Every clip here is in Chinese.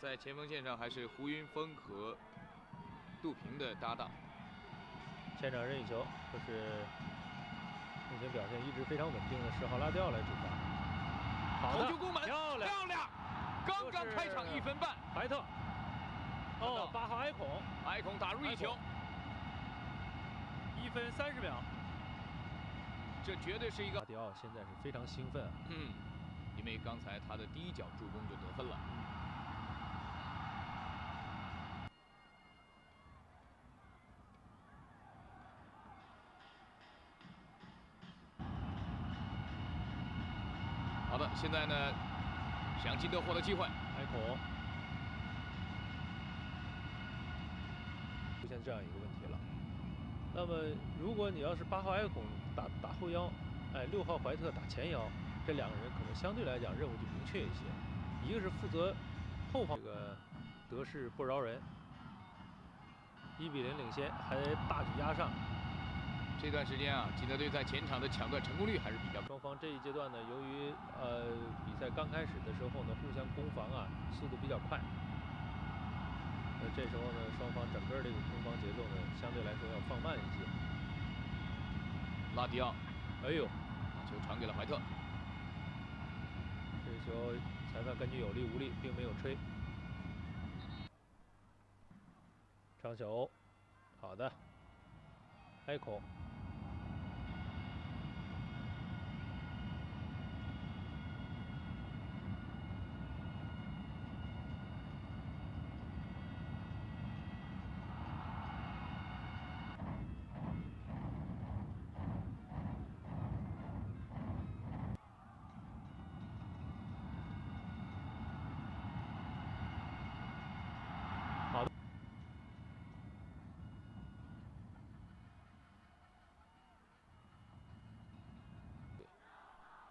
在前锋线上还是胡云峰和杜平的搭档。前场任意球，这是目前表现一直非常稳定的十号拉吊来主罚。好球攻门，漂亮，漂亮！刚刚开场一分半，怀特。哦，八号埃孔，埃孔打入一球，一分三十秒。这绝对是一个。迪奥现在是非常兴奋啊。嗯，因为刚才他的第一脚助攻就得分了。现在呢，想金德获得机会，埃孔出现这样一个问题了。那么，如果你要是八号埃孔打打后腰，哎，六号怀特打前腰，这两个人可能相对来讲任务就明确一些。一个是负责后方，这个得势不饶人，一比零领先，还大举压上。这段时间啊，金德队在前场的抢断成功率还是比较。双方这一阶段呢，由于呃比赛刚开始的时候呢，互相攻防啊，速度比较快。那这时候呢，双方整个这个攻防节奏呢，相对来说要放慢一些。拉迪奥，哎呦，把球传给了怀特。这球裁判根据有力无力，并没有吹。长球，好的，埃孔。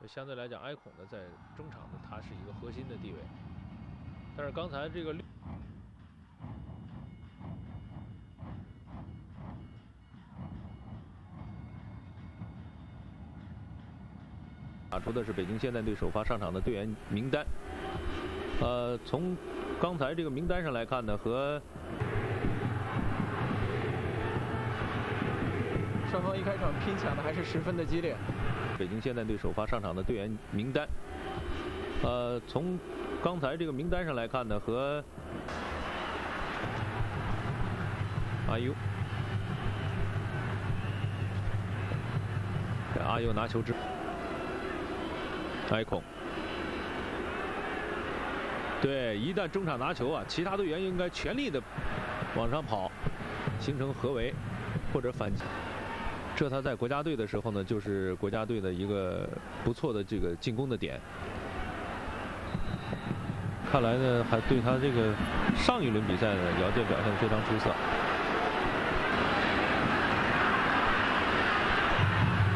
相对来讲，埃孔呢在中场呢，他是一个核心的地位。但是刚才这个打出的是北京现代队首发上场的队员名单。呃，从刚才这个名单上来看呢，和双方一开场拼抢的还是十分的激烈。北京现代队首发上场的队员名单，呃，从刚才这个名单上来看呢，和阿尤，阿尤拿球之，埃孔，对，一旦中场拿球啊，其他队员应该全力的往上跑，形成合围或者反击。这他在国家队的时候呢，就是国家队的一个不错的这个进攻的点。看来呢，还对他这个上一轮比赛呢，姚健表现的非常出色。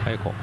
开口。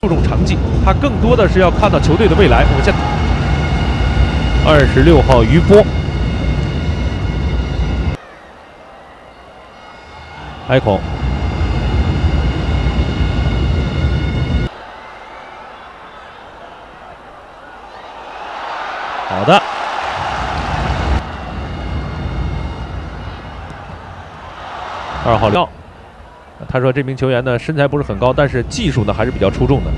注重成绩，他更多的是要看到球队的未来。我们现二十六号余波，埃孔，好的，二号廖。他说：“这名球员呢，身材不是很高，但是技术呢还是比较出众的。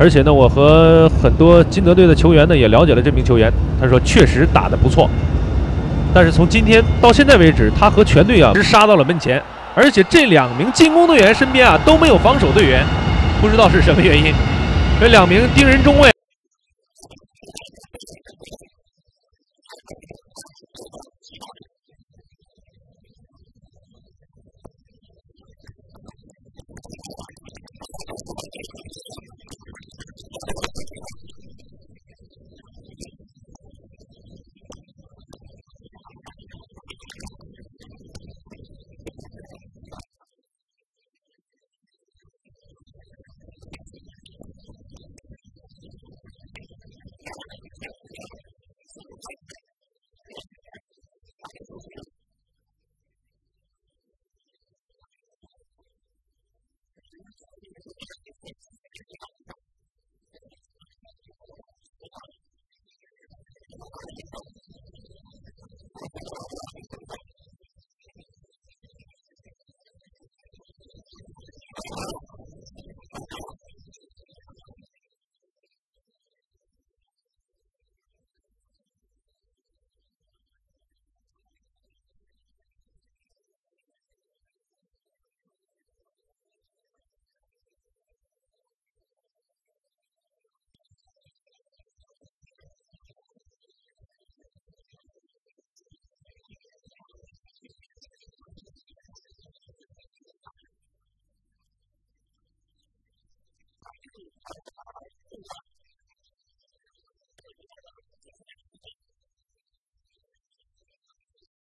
而且呢，我和很多金德队的球员呢也了解了这名球员，他说确实打得不错。但是从今天到现在为止，他和全队啊直杀到了门前，而且这两名进攻队员身边啊都没有防守队员，不知道是什么原因。这两名盯人中卫。